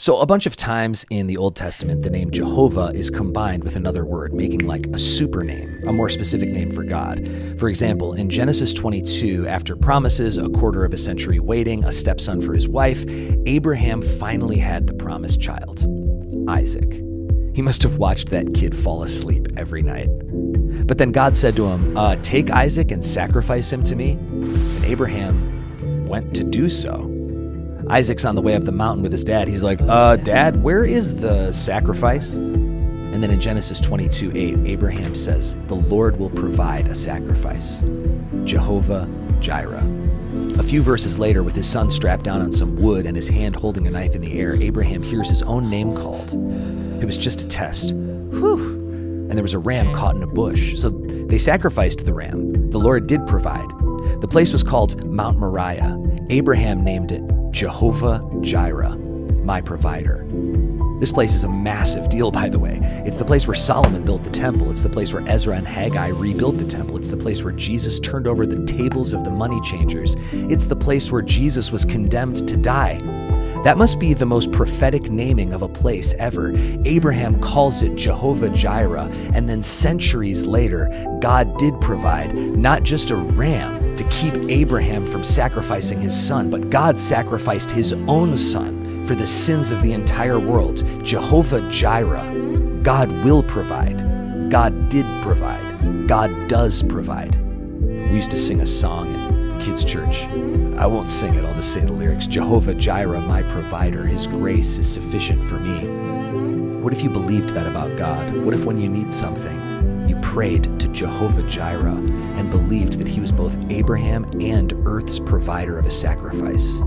So, a bunch of times in the Old Testament, the name Jehovah is combined with another word, making like a super name, a more specific name for God. For example, in Genesis 22, after promises, a quarter of a century waiting, a stepson for his wife, Abraham finally had the promised child, Isaac. He must have watched that kid fall asleep every night. But then God said to him, uh, Take Isaac and sacrifice him to me. And Abraham went to do so. Isaac's on the way up the mountain with his dad. He's like, uh, Dad, where is the sacrifice? And then in Genesis 22 8, Abraham says, The Lord will provide a sacrifice. Jehovah Jireh. A few verses later, with his son strapped down on some wood and his hand holding a knife in the air, Abraham hears his own name called. It was just a test. Whew. And there was a ram caught in a bush. So they sacrificed the ram. The Lord did provide. The place was called Mount Moriah. Abraham named it Jehovah Jireh, my provider. This place is a massive deal, by the way. It's the place where Solomon built the temple. It's the place where Ezra and Haggai rebuilt the temple. It's the place where Jesus turned over the tables of the money changers. It's the place where Jesus was condemned to die. That must be the most prophetic naming of a place ever. Abraham calls it Jehovah Jireh, and then centuries later, God did provide not just a ram to keep Abraham from sacrificing his son, but God sacrificed his own son for the sins of the entire world. Jehovah Jireh. God will provide. God did provide. God does provide. We used to sing a song in kids' church. I won't sing it, I'll just say the lyrics Jehovah Jireh, my provider, his grace is sufficient for me. What if you believed that about God? What if when you need something, prayed to Jehovah Jireh and believed that he was both Abraham and earth's provider of a sacrifice.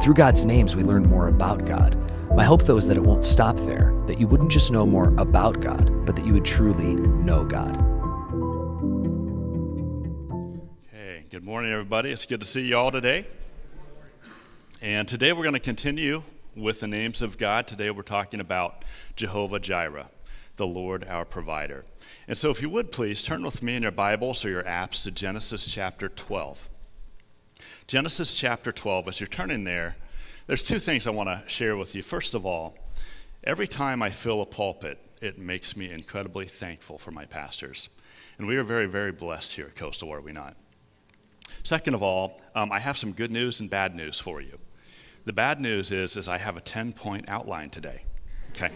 Through God's names, we learn more about God. My hope, though, is that it won't stop there, that you wouldn't just know more about God, but that you would truly know God. Hey, good morning, everybody. It's good to see you all today. And today we're going to continue with the names of God. Today we're talking about Jehovah Jireh, the Lord our provider. And so, if you would please turn with me in your Bibles or your apps to Genesis chapter 12. Genesis chapter 12, as you're turning there, there's two things I want to share with you. First of all, every time I fill a pulpit, it makes me incredibly thankful for my pastors. And we are very, very blessed here at Coastal, are we not? Second of all, um, I have some good news and bad news for you. The bad news is, is I have a 10 point outline today. Okay?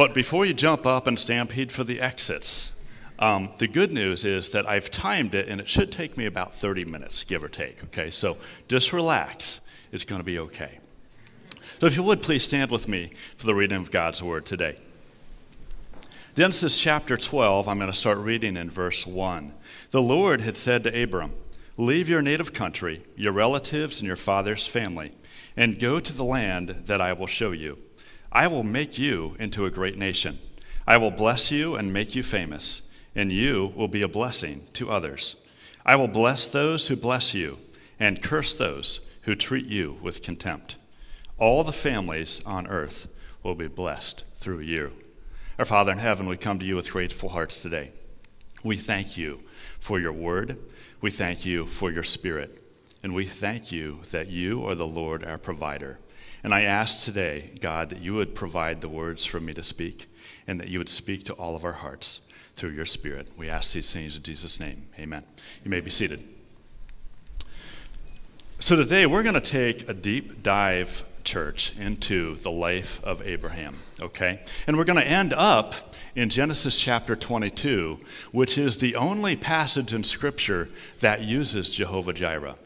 But before you jump up and stampede for the exits, um, the good news is that I've timed it and it should take me about 30 minutes, give or take. Okay, so just relax. It's going to be okay. So if you would please stand with me for the reading of God's word today. Genesis chapter 12, I'm going to start reading in verse 1. The Lord had said to Abram, Leave your native country, your relatives, and your father's family, and go to the land that I will show you. I will make you into a great nation. I will bless you and make you famous, and you will be a blessing to others. I will bless those who bless you, and curse those who treat you with contempt. All the families on earth will be blessed through you. Our Father in heaven, we come to you with grateful hearts today. We thank you for your word. We thank you for your spirit. And we thank you that you are the Lord our provider. And I ask today, God, that you would provide the words for me to speak and that you would speak to all of our hearts through your Spirit. We ask these things in Jesus' name. Amen. You may be seated. So today we're going to take a deep dive, church, into the life of Abraham, okay? And we're going to end up in Genesis chapter 22, which is the only passage in Scripture that uses Jehovah Jireh.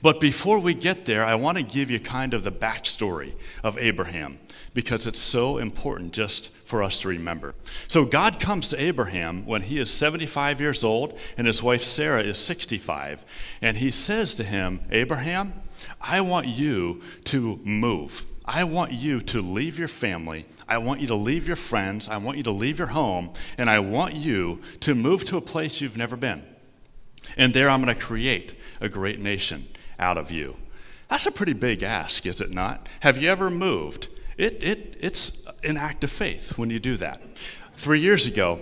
But before we get there, I want to give you kind of the backstory of Abraham because it's so important just for us to remember. So, God comes to Abraham when he is 75 years old and his wife Sarah is 65. And he says to him, Abraham, I want you to move. I want you to leave your family. I want you to leave your friends. I want you to leave your home. And I want you to move to a place you've never been. And there I'm going to create a great nation out of you. That's a pretty big ask, is it not? Have you ever moved? It, it, it's an act of faith when you do that. Three years ago,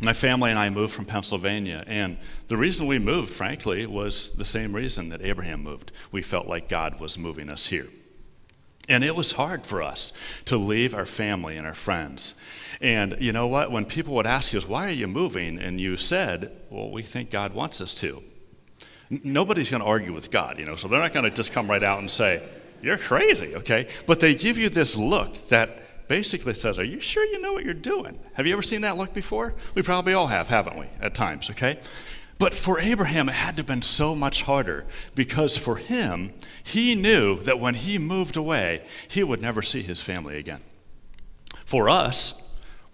my family and I moved from Pennsylvania, and the reason we moved, frankly, was the same reason that Abraham moved. We felt like God was moving us here. And it was hard for us to leave our family and our friends. And you know what? When people would ask us, why are you moving? And you said, well, we think God wants us to. Nobody's going to argue with God, you know, so they're not going to just come right out and say, you're crazy, okay? But they give you this look that basically says, Are you sure you know what you're doing? Have you ever seen that look before? We probably all have, haven't we, at times, okay? But for Abraham, it had to have been so much harder because for him, he knew that when he moved away, he would never see his family again. For us,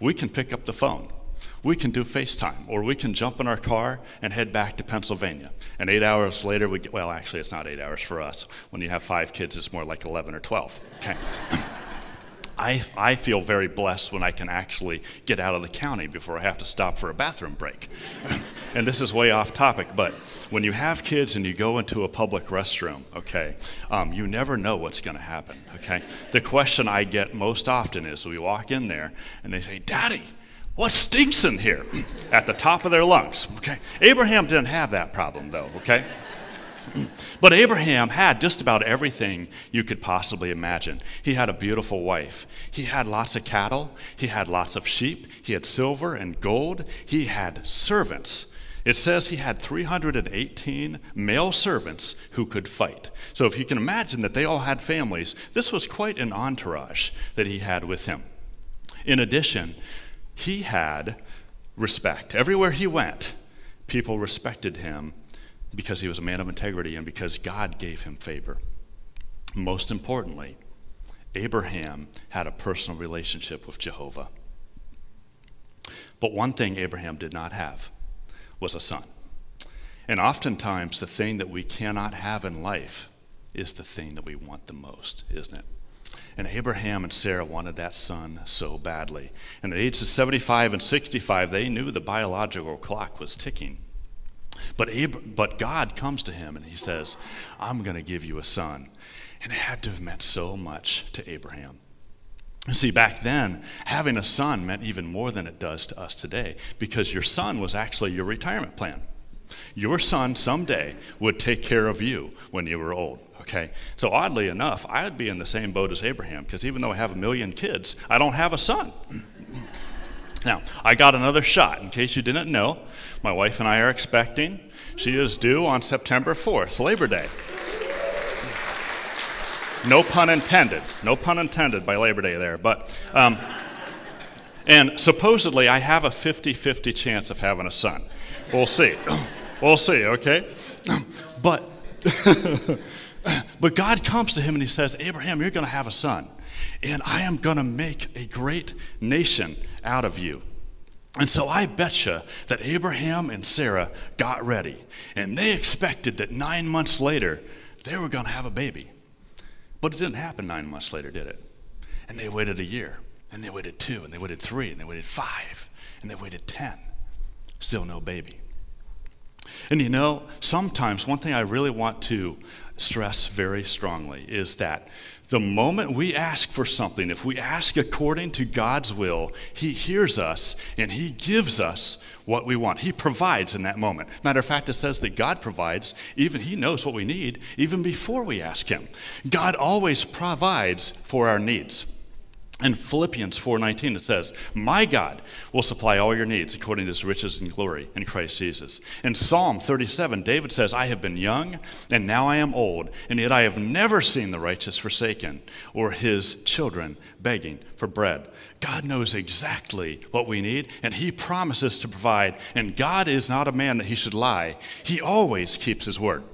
we can pick up the phone. We can do FaceTime, or we can jump in our car and head back to Pennsylvania. And eight hours later, we get, well, actually, it's not eight hours for us. When you have five kids, it's more like 11 or 12. Okay. I, I feel very blessed when I can actually get out of the county before I have to stop for a bathroom break. and this is way off topic, but when you have kids and you go into a public restroom, okay, um, you never know what's going to happen, okay? The question I get most often is we walk in there and they say, Daddy, what stinks in here? At the top of their lungs, okay? Abraham didn't have that problem, though, okay? But Abraham had just about everything you could possibly imagine. He had a beautiful wife. He had lots of cattle. He had lots of sheep. He had silver and gold. He had servants. It says he had 318 male servants who could fight. So if you can imagine that they all had families, this was quite an entourage that he had with him. In addition, he had respect. Everywhere he went, people respected him because he was a man of integrity and because God gave him favor. Most importantly, Abraham had a personal relationship with Jehovah. But one thing Abraham did not have was a son. And oftentimes, the thing that we cannot have in life is the thing that we want the most, isn't it? And Abraham and Sarah wanted that son so badly. And at the ages of 75 and 65, they knew the biological clock was ticking. But, Ab- but God comes to him and he says, I'm going to give you a son. And it had to have meant so much to Abraham. See, back then, having a son meant even more than it does to us today because your son was actually your retirement plan. Your son someday would take care of you when you were old, okay? So, oddly enough, I would be in the same boat as Abraham because even though I have a million kids, I don't have a son. Now, I got another shot. In case you didn't know, my wife and I are expecting. She is due on September 4th, Labor Day. No pun intended. No pun intended by Labor Day there. But, um, and supposedly I have a 50 50 chance of having a son. We'll see. We'll see, okay? But, but God comes to him and he says, Abraham, you're going to have a son and I am going to make a great nation out of you. And so I betcha that Abraham and Sarah got ready, and they expected that nine months later they were going to have a baby. But it didn't happen nine months later, did it? And they waited a year, and they waited two, and they waited three, and they waited five, and they waited ten. Still no baby. And you know, sometimes one thing I really want to stress very strongly is that the moment we ask for something, if we ask according to God's will, He hears us and He gives us what we want. He provides in that moment. Matter of fact, it says that God provides, even He knows what we need, even before we ask Him. God always provides for our needs. In Philippians 4:19 it says, "My God will supply all your needs according to his riches and glory in Christ Jesus." In Psalm 37 David says, "I have been young and now I am old, and yet I have never seen the righteous forsaken or his children begging for bread." God knows exactly what we need, and he promises to provide, and God is not a man that he should lie. He always keeps his word.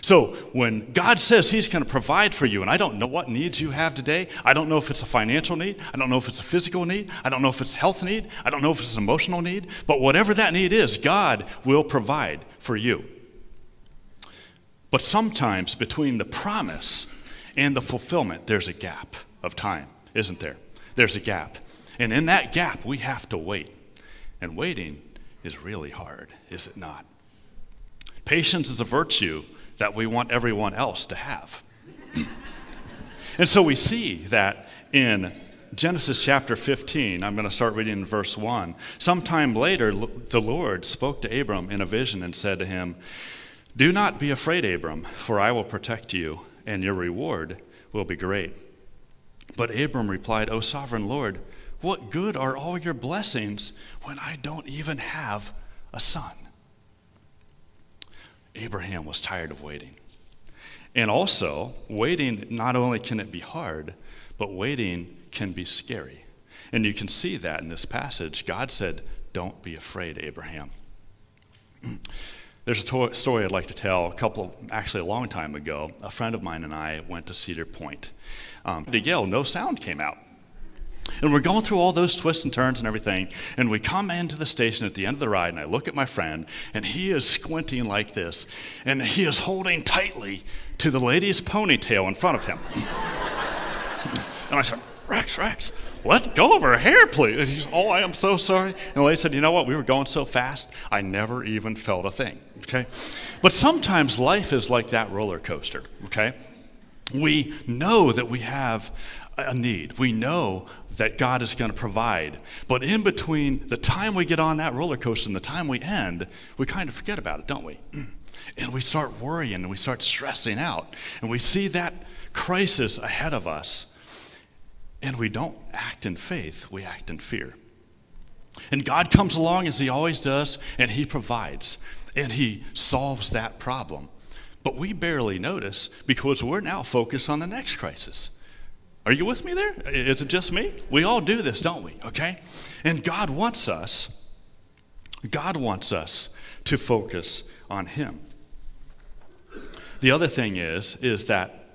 So when God says He's going to provide for you, and I don't know what needs you have today, I don't know if it's a financial need, I don't know if it's a physical need, I don't know if it's health need, I don't know if it's an emotional need, but whatever that need is, God will provide for you. But sometimes between the promise and the fulfillment, there's a gap of time, isn't there? There's a gap. And in that gap, we have to wait. And waiting is really hard, is it not? Patience is a virtue that we want everyone else to have. and so we see that in Genesis chapter 15, I'm going to start reading in verse 1. Sometime later, the Lord spoke to Abram in a vision and said to him, Do not be afraid, Abram, for I will protect you, and your reward will be great. But Abram replied, O sovereign Lord, what good are all your blessings when I don't even have a son? Abraham was tired of waiting. And also, waiting, not only can it be hard, but waiting can be scary. And you can see that in this passage. God said, Don't be afraid, Abraham. There's a to- story I'd like to tell. A couple of, actually, a long time ago, a friend of mine and I went to Cedar Point. Um, to yell, no sound came out. And we're going through all those twists and turns and everything. And we come into the station at the end of the ride, and I look at my friend, and he is squinting like this. And he is holding tightly to the lady's ponytail in front of him. and I said, Rex, Rex, let go of her hair, please. And he's, oh, I am so sorry. And the lady said, you know what? We were going so fast, I never even felt a thing. Okay? But sometimes life is like that roller coaster. Okay? We know that we have a need. We know that God is going to provide. But in between the time we get on that roller coaster and the time we end, we kind of forget about it, don't we? And we start worrying and we start stressing out. And we see that crisis ahead of us. And we don't act in faith, we act in fear. And God comes along as He always does, and He provides, and He solves that problem. But we barely notice because we're now focused on the next crisis. Are you with me there? Is it just me? We all do this, don't we? Okay? And God wants us, God wants us to focus on Him. The other thing is, is that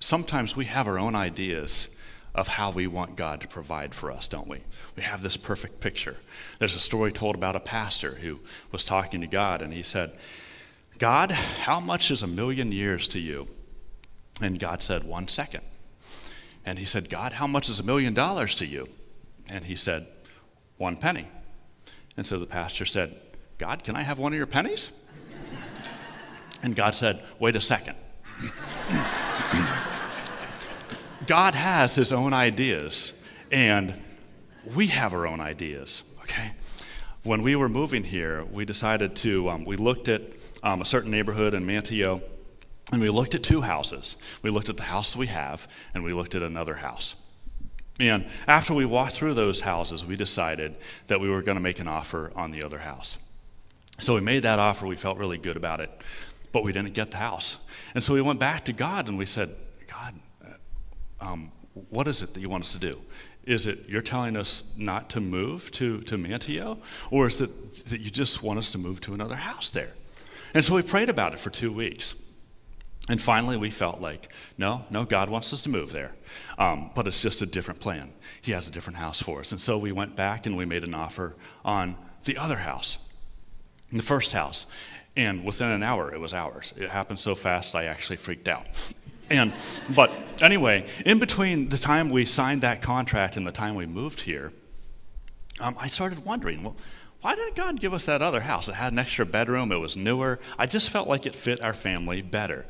sometimes we have our own ideas of how we want God to provide for us, don't we? We have this perfect picture. There's a story told about a pastor who was talking to God, and he said, God, how much is a million years to you? And God said, One second. And he said, God, how much is a million dollars to you? And he said, One penny. And so the pastor said, God, can I have one of your pennies? And God said, Wait a second. God has his own ideas, and we have our own ideas, okay? When we were moving here, we decided to, um, we looked at um, a certain neighborhood in Manteo, and we looked at two houses. We looked at the house we have, and we looked at another house. And after we walked through those houses, we decided that we were going to make an offer on the other house. So we made that offer. We felt really good about it, but we didn't get the house. And so we went back to God and we said, God, um, what is it that you want us to do? Is it you're telling us not to move to, to Manteo? Or is it that you just want us to move to another house there? And so we prayed about it for two weeks. And finally, we felt like, no, no, God wants us to move there. Um, but it's just a different plan. He has a different house for us. And so we went back and we made an offer on the other house, the first house. And within an hour, it was ours. It happened so fast, I actually freaked out. And, but anyway, in between the time we signed that contract and the time we moved here, um, I started wondering, well, why didn't God give us that other house? It had an extra bedroom, it was newer. I just felt like it fit our family better.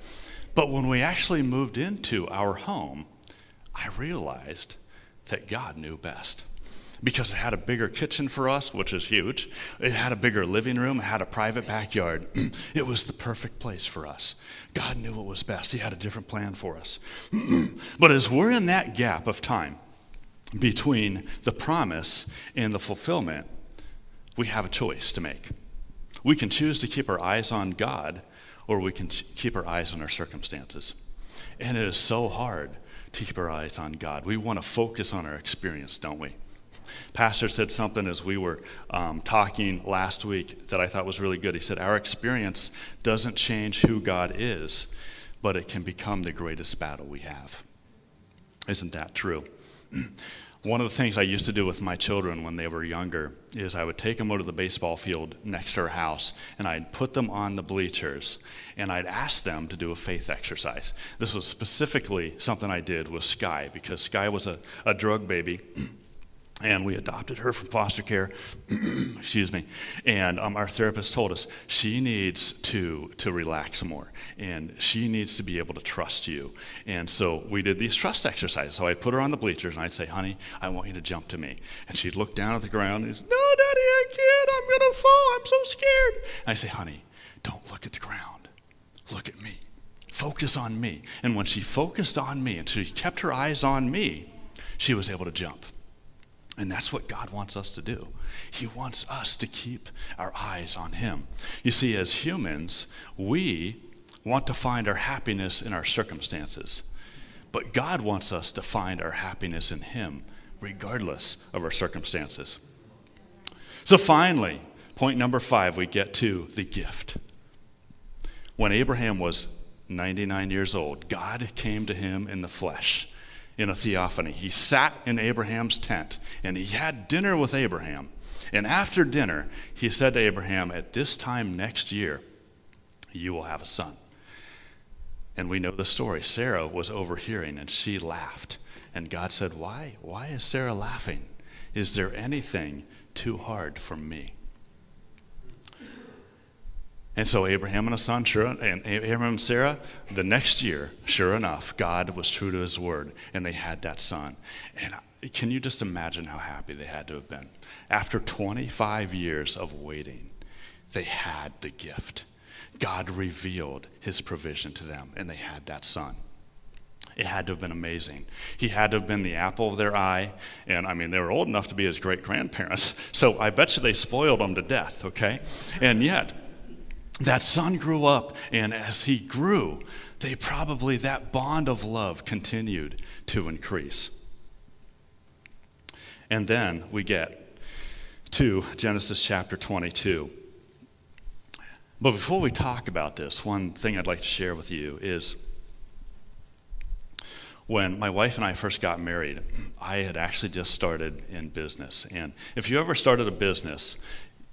But when we actually moved into our home, I realized that God knew best because it had a bigger kitchen for us, which is huge. It had a bigger living room, it had a private backyard. it was the perfect place for us. God knew what was best, He had a different plan for us. but as we're in that gap of time between the promise and the fulfillment, we have a choice to make. We can choose to keep our eyes on God, or we can keep our eyes on our circumstances. And it is so hard to keep our eyes on God. We want to focus on our experience, don't we? Pastor said something as we were um, talking last week that I thought was really good. He said, Our experience doesn't change who God is, but it can become the greatest battle we have. Isn't that true? One of the things I used to do with my children when they were younger is I would take them over to the baseball field next to our house and I'd put them on the bleachers and I'd ask them to do a faith exercise. This was specifically something I did with Sky because Sky was a, a drug baby. And we adopted her from foster care. Excuse me. And um, our therapist told us she needs to to relax more and she needs to be able to trust you. And so we did these trust exercises. So i put her on the bleachers and i'd say honey i want you to jump to me. And she'd look down at the ground and say no daddy i can't. I'm to fall. I'm so scared. And i say honey don't look at the ground. Look at me. Focus on me. And when she focused on me and she kept her eyes on me, she was able to jump. And that's what God wants us to do. He wants us to keep our eyes on Him. You see, as humans, we want to find our happiness in our circumstances. But God wants us to find our happiness in Him, regardless of our circumstances. So finally, point number five, we get to the gift. When Abraham was 99 years old, God came to him in the flesh in a theophany. He sat in Abraham's tent and he had dinner with Abraham. And after dinner, he said to Abraham, At this time next year, you will have a son. And we know the story. Sarah was overhearing and she laughed. And God said, Why? Why is Sarah laughing? Is there anything too hard for me? And so Abraham and his son, sure, and Abraham and Sarah, the next year, sure enough, God was true to his word, and they had that son. And can you just imagine how happy they had to have been? After 25 years of waiting, they had the gift. God revealed his provision to them, and they had that son. It had to have been amazing. He had to have been the apple of their eye. And I mean, they were old enough to be his great grandparents. So I bet you they spoiled him to death, okay? And yet, that son grew up, and as he grew, they probably, that bond of love continued to increase. And then we get to Genesis chapter 22. But before we talk about this, one thing I'd like to share with you is when my wife and I first got married, I had actually just started in business. And if you ever started a business,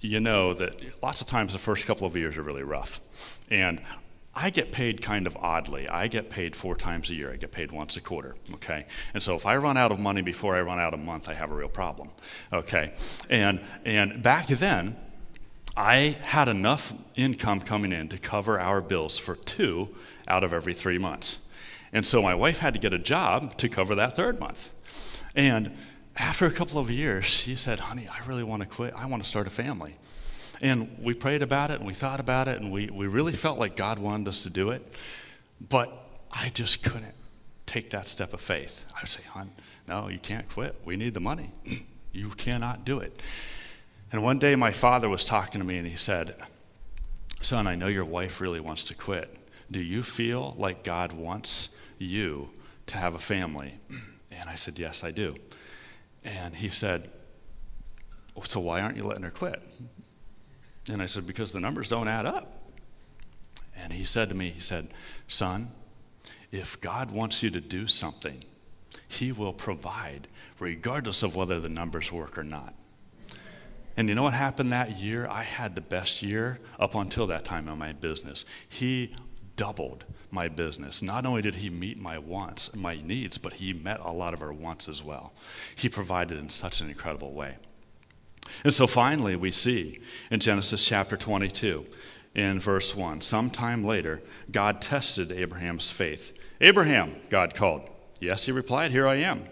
you know that lots of times the first couple of years are really rough. And I get paid kind of oddly. I get paid four times a year. I get paid once a quarter, okay? And so if I run out of money before I run out of month, I have a real problem, okay? And, and back then, I had enough income coming in to cover our bills for two out of every three months. And so my wife had to get a job to cover that third month. And after a couple of years, she said, Honey, I really want to quit. I want to start a family. And we prayed about it and we thought about it and we, we really felt like God wanted us to do it. But I just couldn't take that step of faith. I would say, Hon, no, you can't quit. We need the money. You cannot do it. And one day my father was talking to me and he said, Son, I know your wife really wants to quit. Do you feel like God wants you to have a family? And I said, Yes, I do. And he said, So why aren't you letting her quit? And I said, Because the numbers don't add up. And he said to me, He said, Son, if God wants you to do something, he will provide, regardless of whether the numbers work or not. And you know what happened that year? I had the best year up until that time in my business. He doubled my business. Not only did he meet my wants, my needs, but he met a lot of our wants as well. He provided in such an incredible way. And so finally, we see in Genesis chapter 22, in verse 1, sometime later, God tested Abraham's faith. Abraham, God called. Yes, he replied, Here I am.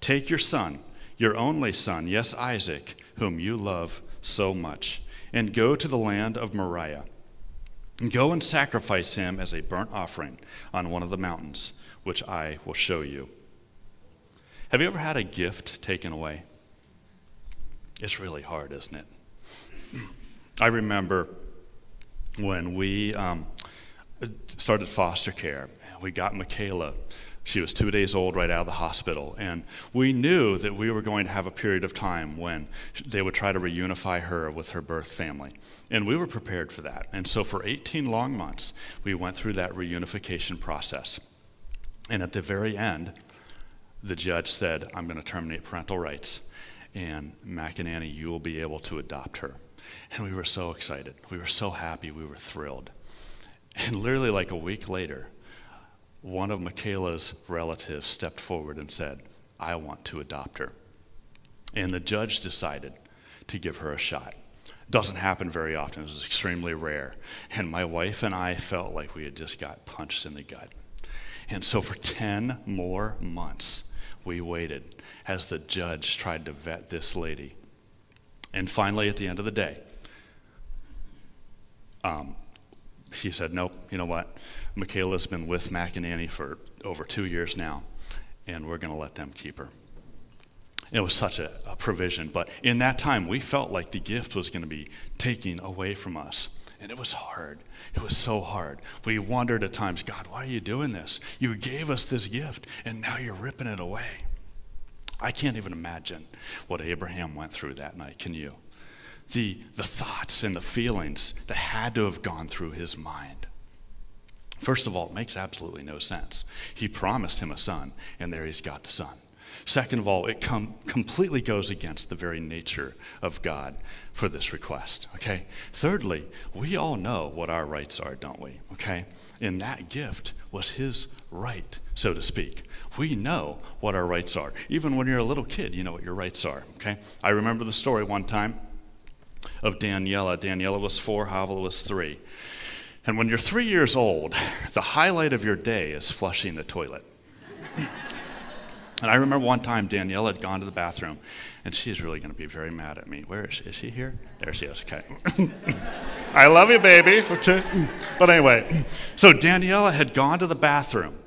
Take your son, your only son, yes, Isaac, whom you love so much, and go to the land of Moriah Go and sacrifice him as a burnt offering on one of the mountains, which I will show you. Have you ever had a gift taken away? It's really hard, isn't it? I remember when we um, started foster care, we got Michaela she was two days old right out of the hospital. And we knew that we were going to have a period of time when they would try to reunify her with her birth family. And we were prepared for that. And so for 18 long months, we went through that reunification process. And at the very end, the judge said, I'm going to terminate parental rights. And Mack and Annie, you will be able to adopt her. And we were so excited. We were so happy. We were thrilled. And literally, like a week later, one of Michaela's relatives stepped forward and said, I want to adopt her. And the judge decided to give her a shot. Doesn't happen very often, it was extremely rare. And my wife and I felt like we had just got punched in the gut. And so for 10 more months, we waited as the judge tried to vet this lady. And finally, at the end of the day, um, he said, Nope, you know what? Michaela's been with Mack and Annie for over two years now, and we're going to let them keep her. It was such a, a, provision. But in that time, we felt like the gift was going to be taken away from us. And it was hard. It was so hard. We wondered at times, God, why are you doing this? You gave us this gift, and now you're ripping it away. I can't even imagine what Abraham went through that night. Can you? The, the thoughts and the feelings that had to have gone through his mind. First of all, it makes absolutely no sense. He promised him a son, and there he's got the son. Second of all, it com- completely goes against the very nature of God for this request. Okay? Thirdly, we all know what our rights are, don't we? Okay? And that gift was his right, so to speak. We know what our rights are. Even when you're a little kid, you know what your rights are. Okay? I remember the story one time of Daniela. Daniela was four, Havila was three. And when you're three years old, the highlight of your day is flushing the toilet. And I remember one time Danielle had gone to the bathroom, and she's really going to be very mad at me. Where is she? Is she here? There she is. Okay. I love you, baby. But anyway, so Daniela had gone to the bathroom,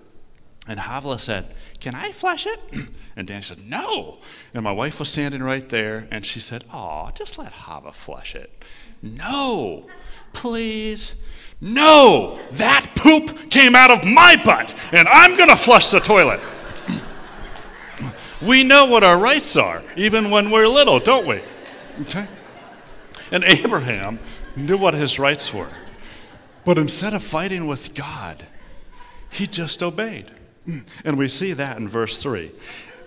and Havila said, Can I flush it? And Dan said, No. And my wife was standing right there, and she said, Aw, just let Hava flush it. No, please. No, that poop came out of my butt, and I'm going to flush the toilet. We know what our rights are, even when we're little, don't we? Okay? And Abraham knew what his rights were. But instead of fighting with God, he just obeyed. And we see that in verse 3.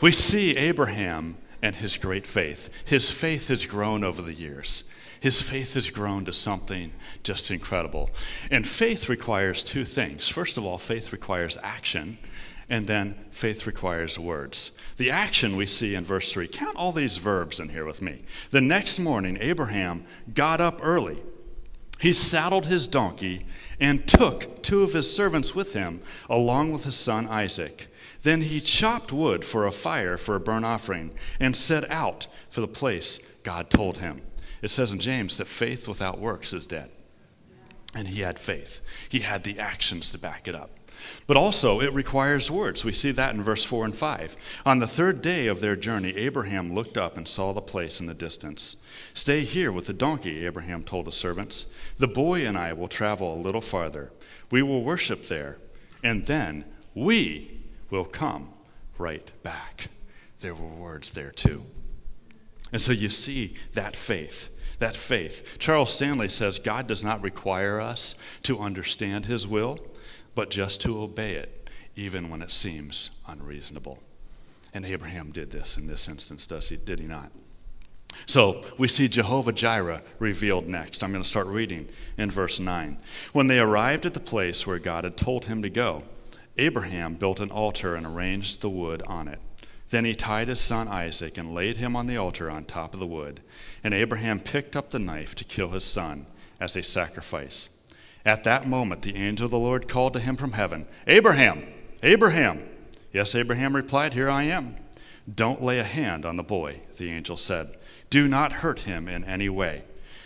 We see Abraham and his great faith. His faith has grown over the years. His faith has grown to something just incredible. And faith requires two things. First of all, faith requires action, and then faith requires words. The action we see in verse 3, count all these verbs in here with me. The next morning, Abraham got up early. He saddled his donkey and took two of his servants with him, along with his son Isaac. Then he chopped wood for a fire for a burnt offering and set out for the place God told him. It says in James that faith without works is dead. And he had faith, he had the actions to back it up. But also, it requires words. We see that in verse 4 and 5. On the third day of their journey, Abraham looked up and saw the place in the distance. Stay here with the donkey, Abraham told his servants. The boy and I will travel a little farther. We will worship there, and then we will come right back. There were words there too. And so you see that faith. That faith. Charles Stanley says God does not require us to understand his will but just to obey it, even when it seems unreasonable. And Abraham did this in this instance, does he? Did he not? So we see Jehovah Jireh revealed next. I'm going to start reading in verse 9. When they arrived at the place where God had told him to go, Abraham built an altar and arranged the wood on it. Then he tied his son Isaac and laid him on the altar on top of the wood. And Abraham picked up the knife to kill his son as a sacrifice. At that moment, the angel of the Lord called to him from heaven, Abraham, Abraham. Yes, Abraham replied, Here I am. Don't lay a hand on the boy, the angel said. Do not hurt him in any way.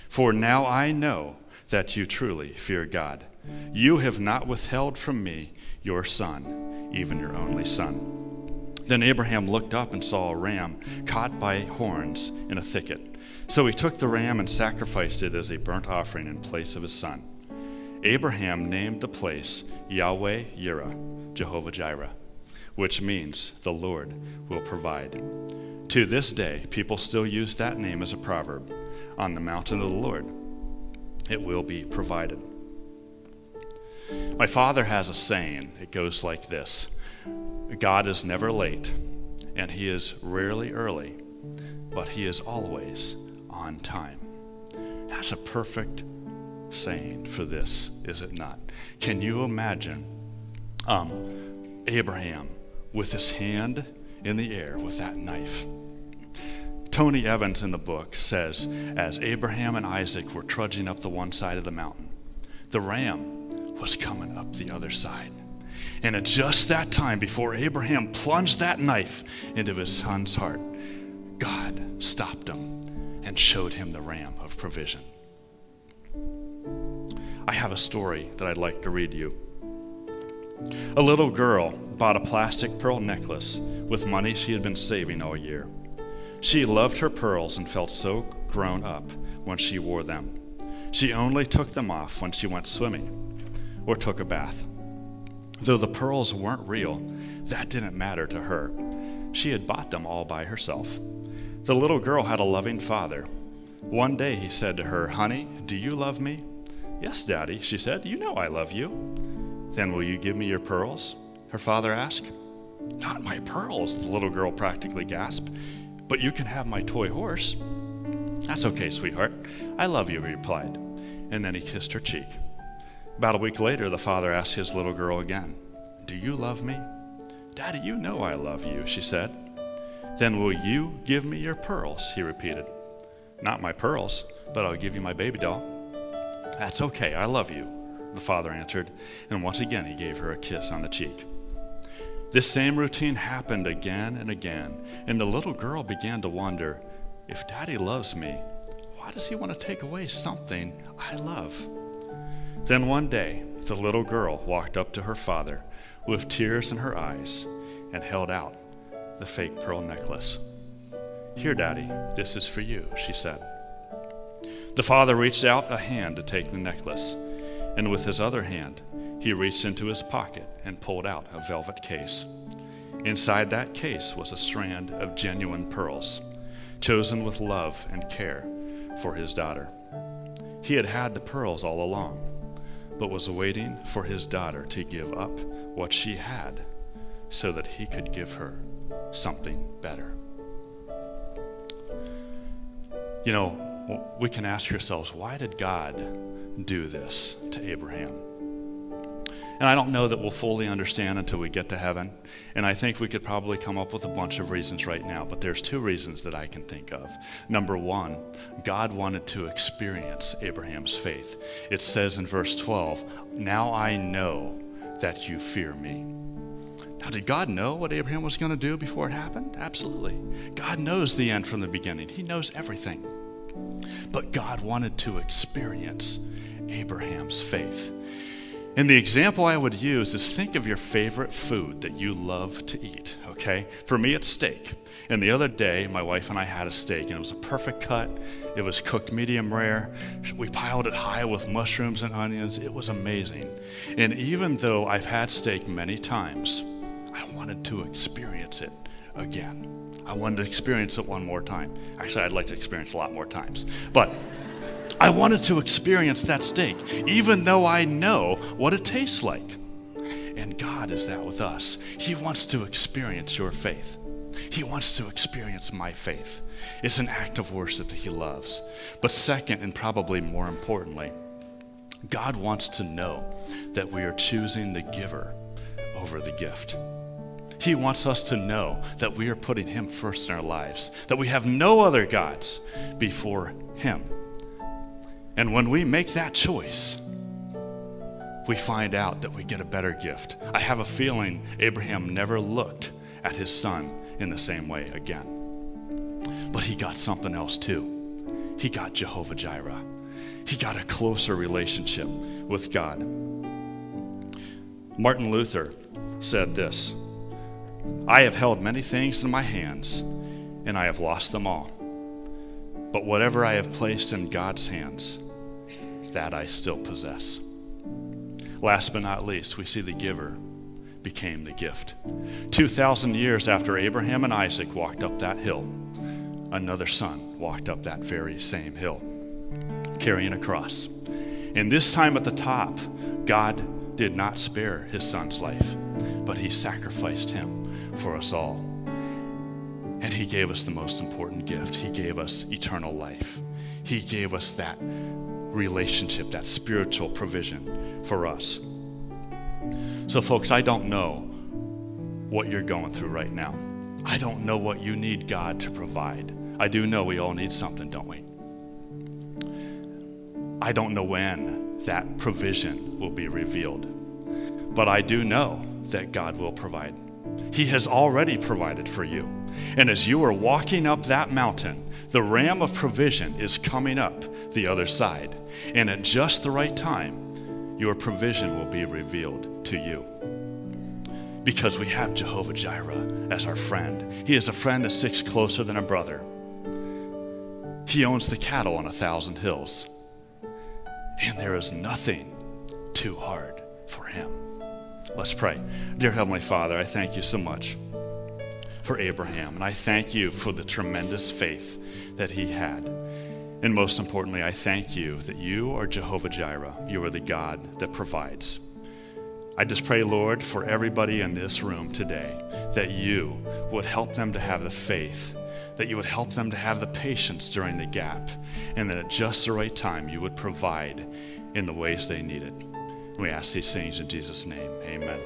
For now I know that you truly fear God. You have not withheld from me your son, even your only son. Then Abraham looked up and saw a ram caught by horns in a thicket. So he took the ram and sacrificed it as a burnt offering in place of his son. Abraham named the place Yahweh Yireh, Jehovah Jireh, which means the Lord will provide. To this day, people still use that name as a proverb on the mountain of the Lord, it will be provided. My father has a saying. It goes like this God is never late, and he is rarely early, but he is always on time. That's a perfect saying for this, is it not? Can you imagine um, Abraham with his hand in the air with that knife? Tony Evans in the book says, as Abraham and Isaac were trudging up the one side of the mountain, the ram was coming up the other side. And at just that time, before Abraham plunged that knife into his son's heart, God stopped him and showed him the ram of provision. I have a story that I'd like to read you. A little girl bought a plastic pearl necklace with money she had been saving all year. She loved her pearls and felt so grown up when she wore them. She only took them off when she went swimming or took a bath. Though the pearls weren't real, that didn't matter to her. She had bought them all by herself. The little girl had a loving father. One day he said to her, Honey, do you love me? Yes, Daddy, she said. You know I love you. Then will you give me your pearls? Her father asked. Not my pearls, the little girl practically gasped. But you can have my toy horse. That's okay, sweetheart. I love you, he replied. And then he kissed her cheek. About a week later, the father asked his little girl again, Do you love me? Daddy, you know I love you, she said. Then will you give me your pearls? He repeated. Not my pearls, but I'll give you my baby doll. That's okay, I love you, the father answered, and once again he gave her a kiss on the cheek. This same routine happened again and again, and the little girl began to wonder if Daddy loves me, why does he want to take away something I love? Then one day, the little girl walked up to her father with tears in her eyes and held out the fake pearl necklace. Here, Daddy, this is for you, she said. The father reached out a hand to take the necklace, and with his other hand, he reached into his pocket and pulled out a velvet case. Inside that case was a strand of genuine pearls, chosen with love and care for his daughter. He had had the pearls all along, but was waiting for his daughter to give up what she had so that he could give her something better. You know, we can ask ourselves, why did God do this to Abraham? And I don't know that we'll fully understand until we get to heaven. And I think we could probably come up with a bunch of reasons right now, but there's two reasons that I can think of. Number one, God wanted to experience Abraham's faith. It says in verse 12, Now I know that you fear me. Now, did God know what Abraham was going to do before it happened? Absolutely. God knows the end from the beginning, He knows everything. But God wanted to experience Abraham's faith. And the example I would use is think of your favorite food that you love to eat, okay? For me, it's steak. And the other day, my wife and I had a steak, and it was a perfect cut. It was cooked medium rare. We piled it high with mushrooms and onions. It was amazing. And even though I've had steak many times, I wanted to experience it again. I wanted to experience it one more time. Actually, I'd like to experience a lot more times. But I wanted to experience that steak, even though I know what it tastes like. And God is that with us. He wants to experience your faith. He wants to experience my faith. It's an act of worship that He loves. But second, and probably more importantly, God wants to know that we are choosing the giver over the gift. He wants us to know that we are putting Him first in our lives, that we have no other gods before Him. And when we make that choice, we find out that we get a better gift. I have a feeling Abraham never looked at his son in the same way again. But he got something else too. He got Jehovah Jireh. He got a closer relationship with God. Martin Luther said this I have held many things in my hands, and I have lost them all. But whatever I have placed in God's hands, that I still possess. Last but not least, we see the giver became the gift. 2,000 years after Abraham and Isaac walked up that hill, another son walked up that very same hill, carrying a cross. And this time at the top, God did not spare his son's life, but he sacrificed him for us all. And He gave us the most important gift. He gave us eternal life. He gave us that relationship, that spiritual provision for us. So, folks, I don't know what you're going through right now. I don't know what you need God to provide. I do know we all need something, don't we? I don't know when that provision will be revealed, but I do know that God will provide. He has already provided for you. And as you are walking up that mountain, the ram of provision is coming up the other side. And at just the right time, your provision will be revealed to you. Because we have Jehovah Jireh as our friend. He is a friend that sticks closer than a brother. He owns the cattle on a thousand hills. And there is nothing too hard for him. Let's pray. Dear Heavenly Father, I thank you so much for Abraham, and I thank you for the tremendous faith that he had. And most importantly, I thank you that you are Jehovah Jireh. You are the God that provides. I just pray, Lord, for everybody in this room today that you would help them to have the faith, that you would help them to have the patience during the gap, and that at just the right time you would provide in the ways they needed. We ask these things in Jesus' name. Amen.